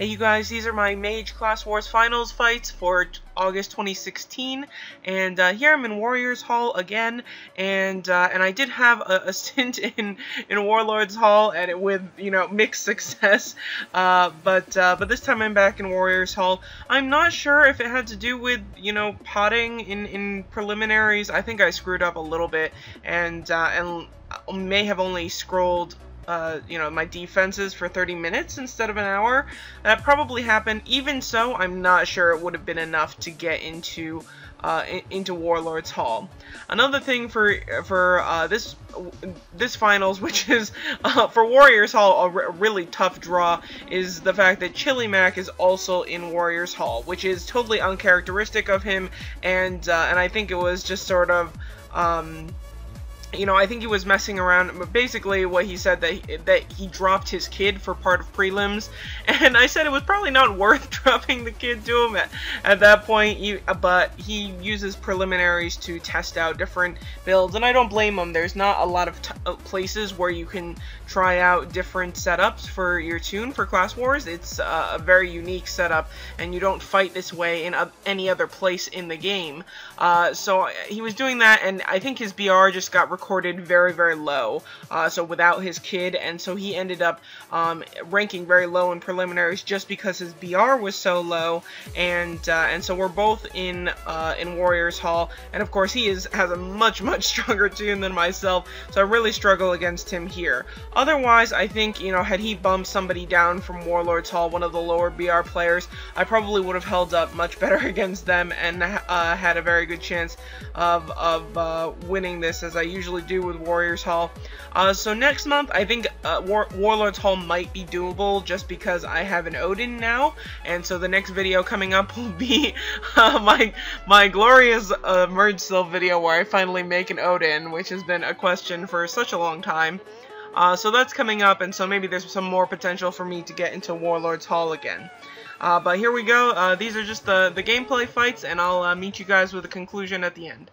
Hey you guys, these are my Mage Class Wars Finals fights for August 2016, and uh, here I'm in Warriors Hall again, and uh, and I did have a, a, stint in in Warlords Hall, and it with you know mixed success, uh, but uh, but this time I'm back in Warriors Hall. I'm not sure if it had to do with you know potting in in preliminaries. I think I screwed up a little bit, and uh, and may have only scrolled uh, you know, my defenses for 30 minutes instead of an hour. That probably happened. Even so, I'm not sure it would have been enough to get into uh, into Warlords Hall. Another thing for for uh, this this finals, which is uh, for Warriors Hall a really tough draw, is the fact that Chili Mac is also in Warriors Hall, which is totally uncharacteristic of him, and uh, and I think it was just sort of. Um, you know, I think he was messing around. Basically, what he said that he, that he dropped his kid for part of prelims, and I said it was probably not worth dropping the kid to him at, at that point. But he uses preliminaries to test out different builds, and I don't blame him. There's not a lot of uh, places where you can try out different setups for your toon for Class Wars. It's uh, a very unique setup, and you don't fight this way in uh, any other place in the game. Uh, so he was doing that, and I think his BR just got recorded very, very low, uh, so without his kid, and so he ended up um, ranking very low in preliminaries just because his BR was so low, and uh, and so we're both in uh, in Warriors Hall, and of course he is has a much, much stronger toon than myself, so I really struggle against him here. Otherwise, I think, you know, had he bumped somebody down from Warlords Hall, one of the lower BR players, I probably would have held up much better against them and uh, had a very good chance of, of uh, winning this as I usually usually do with Warriors Hall. Uh, so next month, I think uh, War Warlords Hall might be doable just because I have an Odin now, and so the next video coming up will be uh, my my glorious uh, Merge Silv video where I finally make an Odin, which has been a question for such a long time. Uh, so that's coming up, and so maybe there's some more potential for me to get into Warlords Hall again. Uh, but here we go. Uh, these are just the, the gameplay fights, and I'll uh, meet you guys with a conclusion at the end.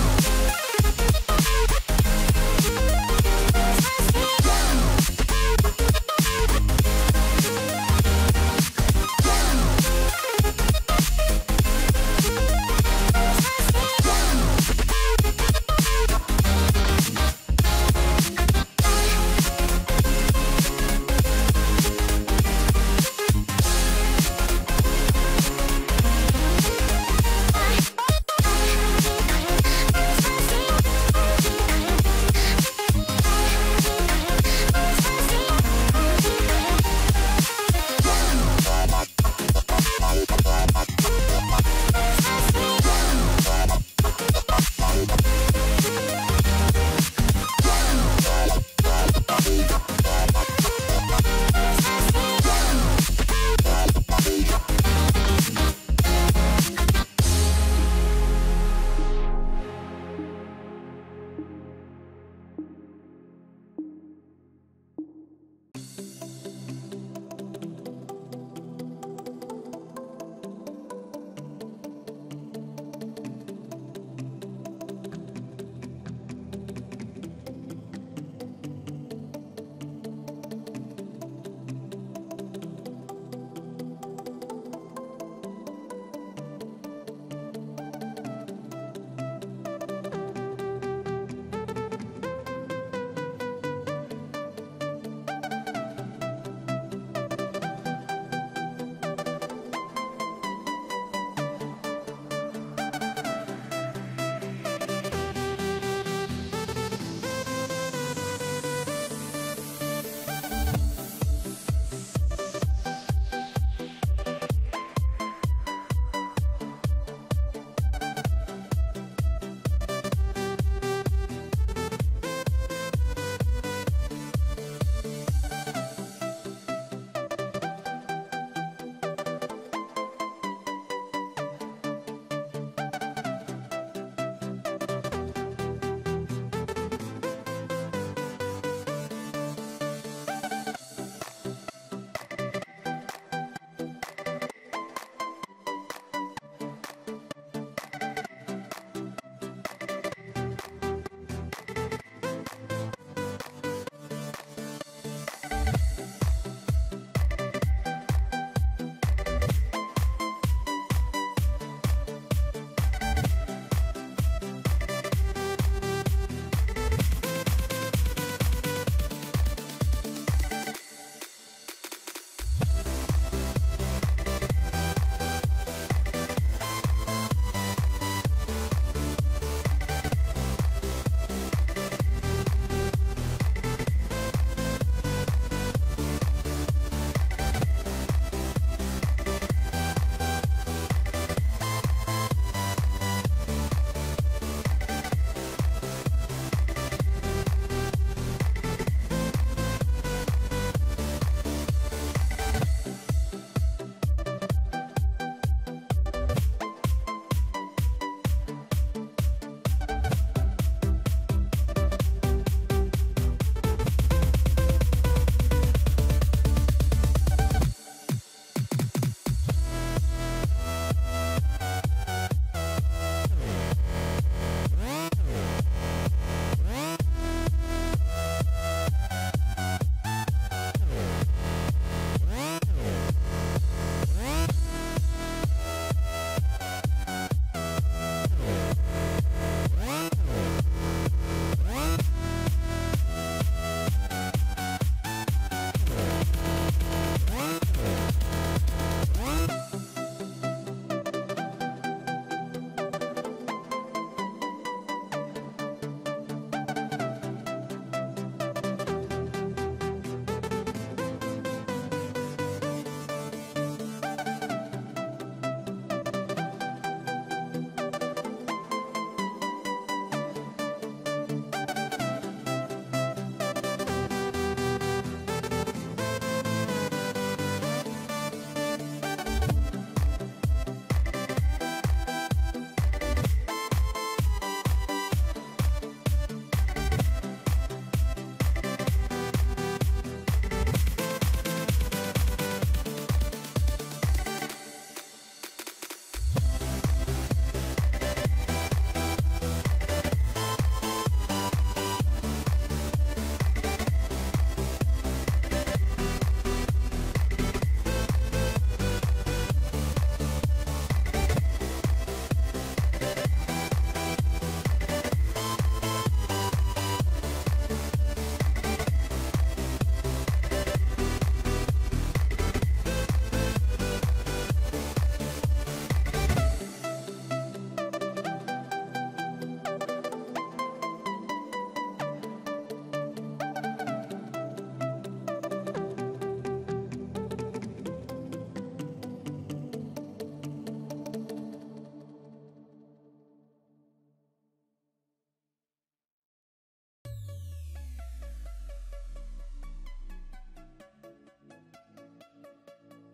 Yeah.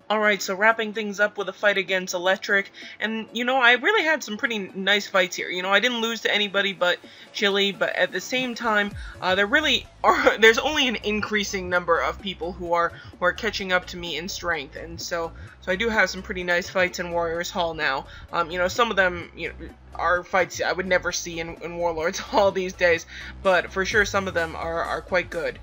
Alright, so wrapping things up with a fight against Electric, and, you know, I really had some pretty nice fights here. You know, I didn't lose to anybody but Chili, but at the same time, uh, there really are, there's only an increasing number of people who are, who are catching up to me in strength, and so, so I do have some pretty nice fights in Warriors Hall now. Um, you know, some of them, you know, are fights I would never see in, in Warlords Hall these days, but for sure some of them are, are quite good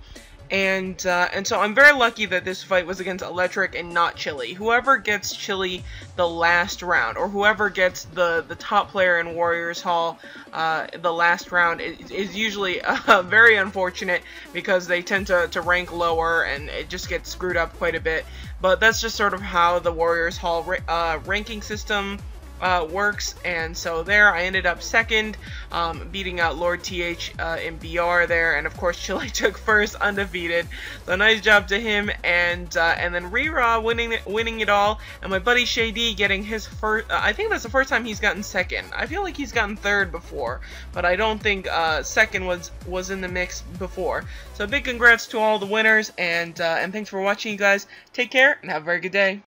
and uh, and so I'm very lucky that this fight was against Electric and not Chili. Whoever gets Chili the last round, or whoever gets the the top player in Warriors Hall uh, the last round, is, is usually uh, very unfortunate because they tend to, to rank lower and it just gets screwed up quite a bit. But that's just sort of how the Warriors Hall uh, ranking system uh, works, and so there I ended up second, um, beating out Lord TH uh, in BR there, and of course Chili took first, undefeated. So nice job to him, and uh, and then Rira winning it, winning it all, and my buddy Shady getting his first. Uh, I think that's the first time he's gotten second. I feel like he's gotten third before, but I don't think uh, second was was in the mix before. So big congrats to all the winners, and uh, and thanks for watching, you guys. Take care and have a very good day.